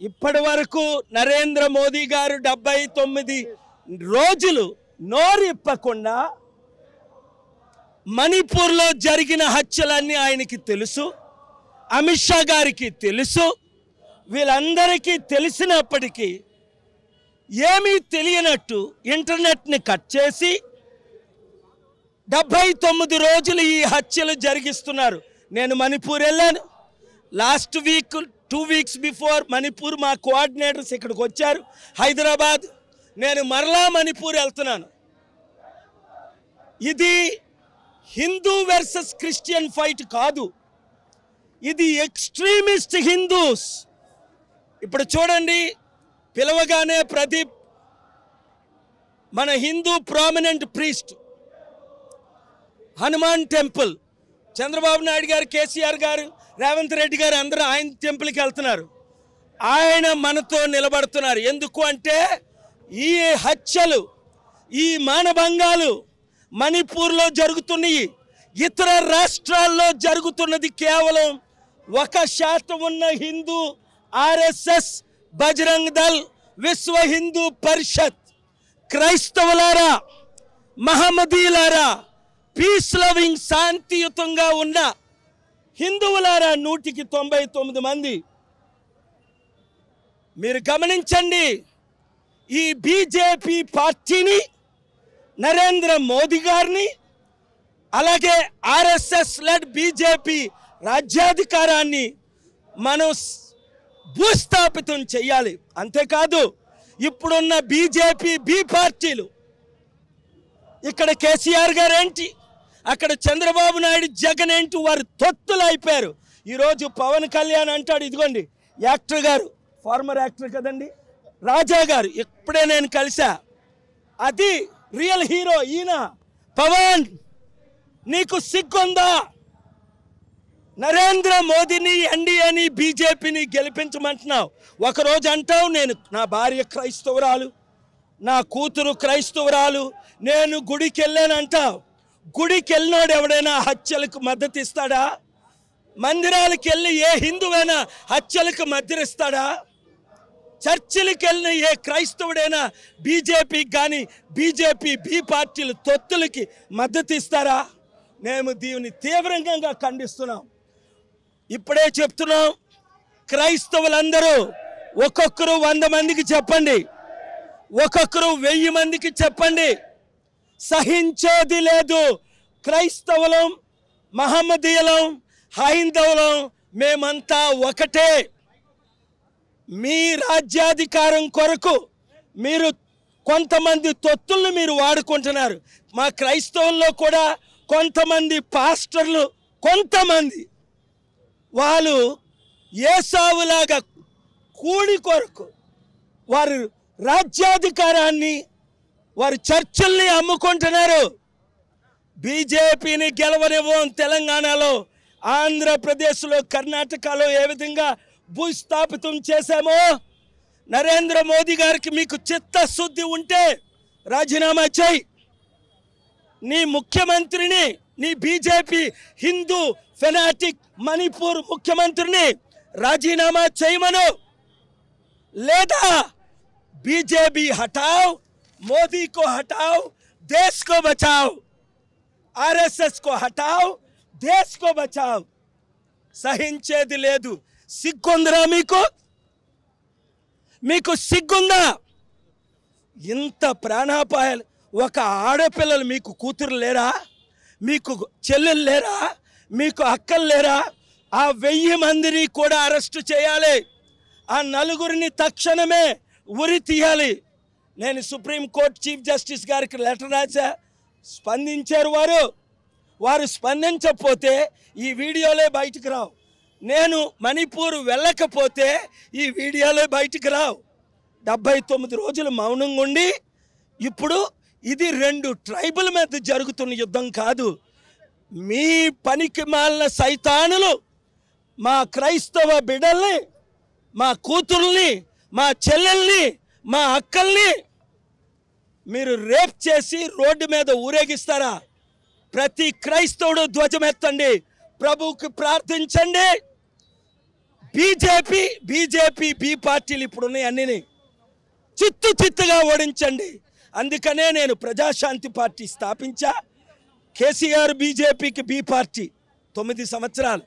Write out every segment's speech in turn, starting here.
ఇప్పటి వరకు నరేంద్ర మోదీ గారు డెబ్బై తొమ్మిది రోజులు నోరిప్పకుండా మణిపూర్లో జరిగిన హత్యలన్నీ ఆయనకి తెలుసు అమిత్ షా గారికి తెలుసు. వీళ్ళందరికీ తెలిసినప్పటికీ ఏమీ తెలియనట్టు ఇంటర్నెట్ని కట్ చేసి డెబ్బై తొమ్మిది రోజులు ఈ హత్యలు జరిగిస్తున్నారు. నేను మణిపూర్ వెళ్ళాను. Last week two weeks before Manipur మా కోఆర్డినేటర్స్ ఇక్కడికి వచ్చారు. హైదరాబాద్ నేను మరలా మణిపూర్ వెళ్తున్నాను. ఇది హిందూ వర్సెస్ క్రిస్టియన్ ఫైట్ కాదు. ఇది ఎక్స్ట్రీమిస్ట్ హిందూస్. ఇప్పుడు చూడండి పిలవగానే ప్రదీప్ మన Hindu prominent priest Hanuman temple. Chandrababu Naidu garu KCR garu Revanth Reddy గారు అందరూ ఆయన టెంపుల్కి వెళ్తున్నారు. ఆయన మనతో నిలబడుతున్నారు. ఎందుకు అంటే ఈ హత్యలు ఈ మానభంగాలు మణిపూర్లో జరుగుతున్నాయి. ఇతర రాష్ట్రాల్లో జరుగుతున్నది కేవలం ఒక శాతం ఉన్న హిందూ ఆర్ఎస్ఎస్ బజరంగ్ దళ్ విశ్వ హిందూ పరిషత్ క్రైస్తవులారా మహమ్మదీలారా పీస్ లవింగ్ శాంతియుతంగా ఉన్న హిందువులారా నూటికి తొంభై తొమ్మిది మంది. మీరు గమనించండి ఈ బీజేపీ పార్టీని నరేంద్ర మోదీ గారిని అలాగే ఆర్ఎస్ఎస్ లెడ్ బీజేపీ రాజ్యాధికారాన్ని మనం భూస్థాపితం చేయాలి అంతేకాదు ఇప్పుడున్న బీజేపీ బి పార్టీలు. ఇక్కడ కేసీఆర్ గారు ఏంటి అక్కడ చంద్రబాబు నాయుడు జగన్ అంటూ వారు తొత్తులు అయిపోయారు ఈరోజు పవన్ కళ్యాణ్ అంటాడు ఇదిగోండి యాక్టర్ గారు ఫార్మర్ యాక్టర్ కదండి రాజా గారు ఇప్పుడే నేను కలిసా అది రియల్ హీరో ఈయన. పవన్ నీకు సిగ్గుందా? నరేంద్ర మోదీని ఎన్డీఏని బీజేపీని గెలిపించమంటున్నావు. ఒకరోజు అంటావు నేను నా భార్య క్రైస్తవురాలు నా కూతురు క్రైస్తవురాలు నేను గుడికి వెళ్ళానంటావు గుడికి వెళ్ళినోడు ఎవడైనా హత్యలకు మద్దతు ఇస్తాడా మందిరాలకు వెళ్ళి ఏ హిందువైనా హత్యలకు మద్దతిస్తాడా? చర్చిలకు వెళ్ళిన ఏ క్రైస్తవుడైనా బీజేపీకి కానీ బీజేపీ బీ పార్టీలు తొత్తులకి మద్దతు ఇస్తారా మేము దీన్ని తీవ్రంగా ఖండిస్తున్నాం. ఇప్పుడే చెప్తున్నాం క్రైస్తవులందరూ ఒక్కొక్కరు వంద మందికి చెప్పండి ఒక్కొక్కరు వెయ్యి మందికి చెప్పండి. సహించేది లేదు. క్రైస్తవులం మహమ్మదీయులం హైందవులం మేమంతా ఒకటే. మీ రాజ్యాధికారం కొరకు మీరు కొంతమంది తొత్తుల్ని మీరు వాడుకుంటున్నారు. మా క్రైస్తవుల్లో కూడా కొంతమంది పాస్టర్లు కొంతమంది వాళ్ళు ఏసావులాగా కూడి కొరకు వారు రాజ్యాధికారాన్ని వారు చర్చల్ని అమ్ముకుంటున్నారు. బీజేపీని గెలవనివ్వం తెలంగాణలో ఆంధ్రప్రదేశ్లో కర్ణాటకలో ఏ విధంగా భూస్థాపితం చేశామో నరేంద్ర మోదీ గారికి మీకు చిత్తశుద్ధి ఉంటే రాజీనామా చేయి. నీ ముఖ్యమంత్రిని నీ బీజేపీ హిందూ ఫెనాటిక్ మణిపూర్ ముఖ్యమంత్రిని రాజీనామా చేయమను. లేదా బీజేపీ హఠావు मोदी को हटाओ देश को बचाओ ఆర్ఎస్ఎస్ को हटाओ देश को बचाओ సహించేది లేదు సిగ్గుందిరా మీకు మీకు సిగ్గుందా ఇంత ప్రాణాపాయాలు ఒక ఆడపిల్లలు మీకు కూతురు లేరా మీకు చెల్లెలు లేరా మీకు అక్కలు లేరా ఆ వెయ్యి మందిని కూడా అరెస్టు చేయాలి ఆ నలుగురిని తక్షణమే ఉరి తీయాలి నేను సుప్రీంకోర్టు చీఫ్ జస్టిస్ గారికి లెటర్ రాశా. స్పందించారు వారు. వారు స్పందించకపోతే ఈ వీడియోలే బయటకు రావు. నేను మణిపూర్ వెళ్ళకపోతే ఈ వీడియోలే బయటకు రావు. డెబ్బై తొమ్మిది రోజులు మౌనంగా ఉండి ఇప్పుడు ఇది రెండు ట్రైబుల్ మీద జరుగుతున్న యుద్ధం కాదు. మీ పనికి మాలిన సైతానులు మా క్రైస్తవ బిడ్డల్ని మా కూతుర్ని మా చెల్లెల్ని మా అక్కల్ని మీరు రేప్ చేసి రోడ్డు మీద ఊరేగిస్తారా? ప్రతి క్రైస్తవుడు ధ్వజమెత్తండి ప్రభువుకి ప్రార్థించండి. బీజేపీ బీజేపీ బీ పార్టీలు ఇప్పుడున్నాయి చిత్తు చిత్తుగా ఓడించండి. అందుకనే నేను ప్రజాశాంతి పార్టీ స్థాపించా. కేసీఆర్ బీజేపీకి బీ పార్టీ తొమ్మిది సంవత్సరాలు.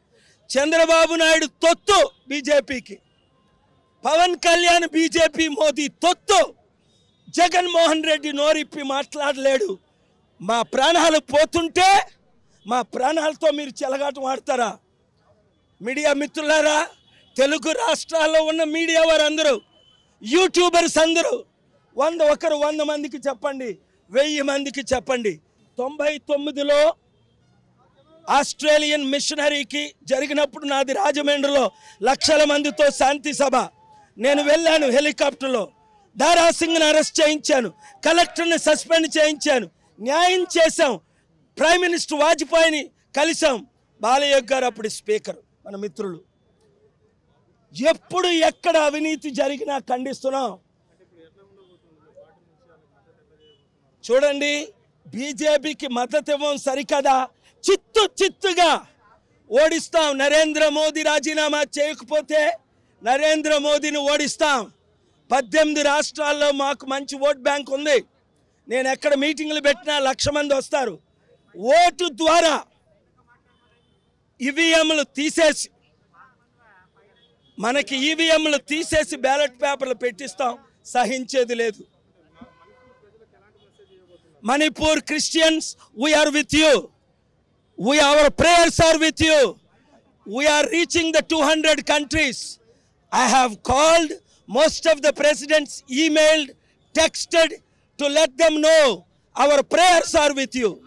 చంద్రబాబు నాయుడు తొత్తు బీజేపీకి. పవన్ కళ్యాణ్ బీజేపీ మోదీ తొత్తు. జగన్మోహన్ రెడ్డి నోరిప్పి మాట్లాడలేడు. మా ప్రాణాలు పోతుంటే మా ప్రాణాలతో మీరు చెలగాటం ఆడతారా? మీడియా మిత్రులారా తెలుగు రాష్ట్రాల్లో ఉన్న మీడియా వారందరూ యూట్యూబర్స్ అందరూ వంద ఒకరు వంద మందికి చెప్పండి వెయ్యి మందికి చెప్పండి. తొంభై తొమ్మిదిలో ఆస్ట్రేలియన్ మిషనరీకి జరిగినప్పుడు నాది రాజమండ్రిలో లక్షల మందితో శాంతి సభ. నేను వెళ్ళాను హెలికాప్టర్లో. దారా సింగ్ని అరెస్ట్ చేయించాను. కలెక్టర్ని సస్పెండ్ చేయించాను. న్యాయం చేశాం. ప్రైమ్ మినిస్టర్ వాజ్పేయిని కలిసాం బాలయ్య గారు అప్పుడు స్పీకర్ మన మిత్రులు. ఎప్పుడు ఎక్కడ అవినీతి జరిగినా ఖండిస్తున్నాం. చూడండి బీజేపీకి మద్దతు ఇవ్వం సరికదా? చిత్తు చిత్తుగా ఓడిస్తాం నరేంద్ర మోదీ రాజీనామా చేయకపోతే నరేంద్ర మోదీని ఓడిస్తాం. పద్దెనిమిది రాష్ట్రాల్లో మాకు మంచి ఓట్ బ్యాంక్ ఉంది. నేను ఎక్కడ మీటింగ్లు పెట్టినా లక్ష మంది వస్తారు. ఓటు ద్వారా ఈవీఎంలు తీసేసి మనకి ఈవీఎంలు తీసేసి బ్యాలెట్ పేపర్లు పెట్టిస్తాం. సహించేది లేదు. Manipur Christians we are with you we prayers are with with you. We are reaching the 200 countries. I have called most of the presidents emailed texted to let them know our prayers are with you